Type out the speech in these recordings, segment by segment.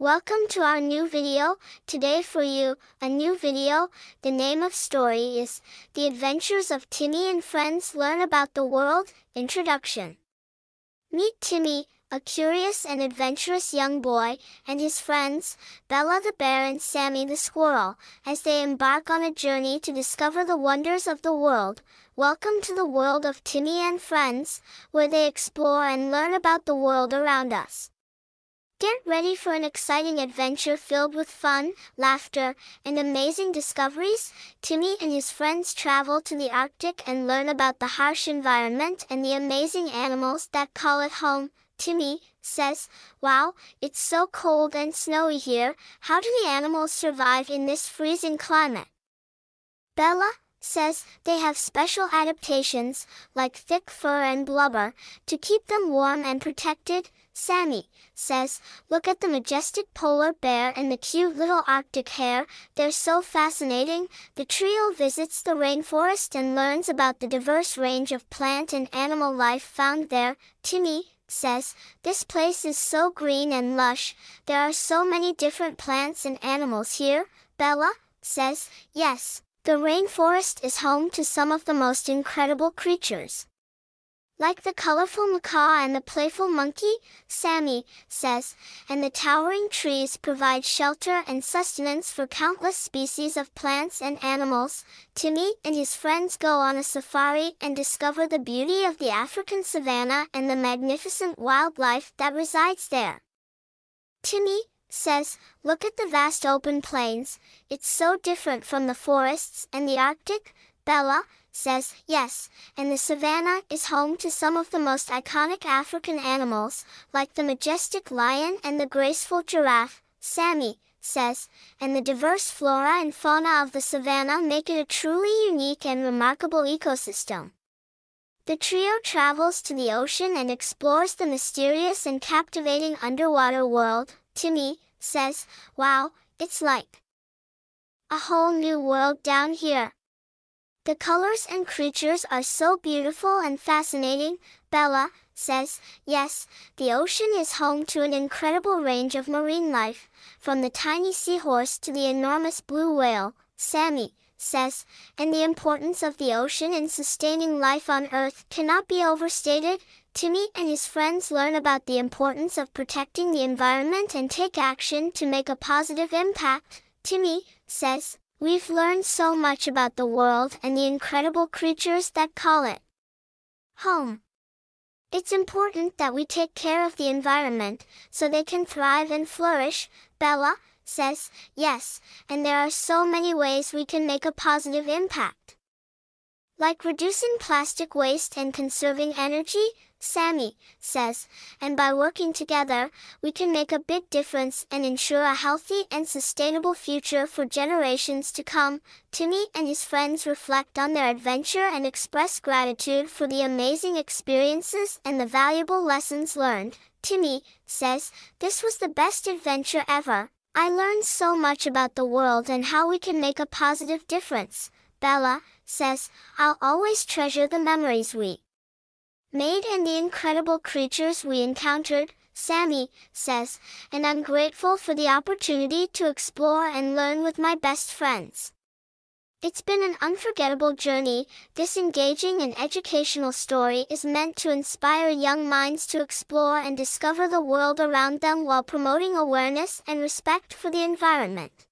Welcome to our new video, today for you, a new video, the name of story is, The Adventures of Timmy and Friends Learn About the World, Introduction. Meet Timmy, a curious and adventurous young boy, and his friends, Bella the bear and Sammy the squirrel, as they embark on a journey to discover the wonders of the world. Welcome to the world of Timmy and Friends, where they explore and learn about the world around us. Get ready for an exciting adventure filled with fun, laughter, and amazing discoveries. Timmy and his friends travel to the Arctic and learn about the harsh environment and the amazing animals that call it home. Timmy says, Wow, it's so cold and snowy here. How do the animals survive in this freezing climate? Bella says they have special adaptations, like thick fur and blubber, to keep them warm and protected. Sammy says, look at the majestic polar bear and the cute little arctic hare, they're so fascinating. The trio visits the rainforest and learns about the diverse range of plant and animal life found there. Timmy says, this place is so green and lush, there are so many different plants and animals here. Bella says, yes, the rainforest is home to some of the most incredible creatures. Like the colorful macaw and the playful monkey, Sammy says, and the towering trees provide shelter and sustenance for countless species of plants and animals. Timmy and his friends go on a safari and discover the beauty of the African savanna and the magnificent wildlife that resides there. Timmy says, look at the vast open plains, it's so different from the forests and the Arctic. Bella says, yes, and the savanna is home to some of the most iconic African animals, like the majestic lion and the graceful giraffe, Sammy says, and the diverse flora and fauna of the savanna make it a truly unique and remarkable ecosystem. The trio travels to the ocean and explores the mysterious and captivating underwater world. Timmy says, wow, it's like a whole new world down here. The colors and creatures are so beautiful and fascinating, Bella says, yes, the ocean is home to an incredible range of marine life, from the tiny seahorse to the enormous blue whale, Sammy says, and the importance of the ocean in sustaining life on Earth cannot be overstated. Timmy and his friends learn about the importance of protecting the environment and take action to make a positive impact. Timmy says, We've learned so much about the world and the incredible creatures that call it home. It's important that we take care of the environment so they can thrive and flourish, Bella says, yes, and there are so many ways we can make a positive impact. Like reducing plastic waste and conserving energy, Sammy says, and by working together, we can make a big difference and ensure a healthy and sustainable future for generations to come. Timmy and his friends reflect on their adventure and express gratitude for the amazing experiences and the valuable lessons learned. Timmy says, this was the best adventure ever. I learned so much about the world and how we can make a positive difference. Bella says, I'll always treasure the memories we made and the incredible creatures we encountered, Sammy says, and I'm grateful for the opportunity to explore and learn with my best friends. It's been an unforgettable journey. This engaging and educational story is meant to inspire young minds to explore and discover the world around them while promoting awareness and respect for the environment.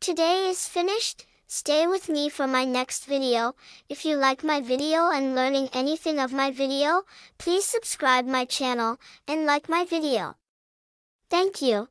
Today is finished. Stay with me for my next video. If you like my video and learning anything of my video, please subscribe my channel and like my video. Thank you.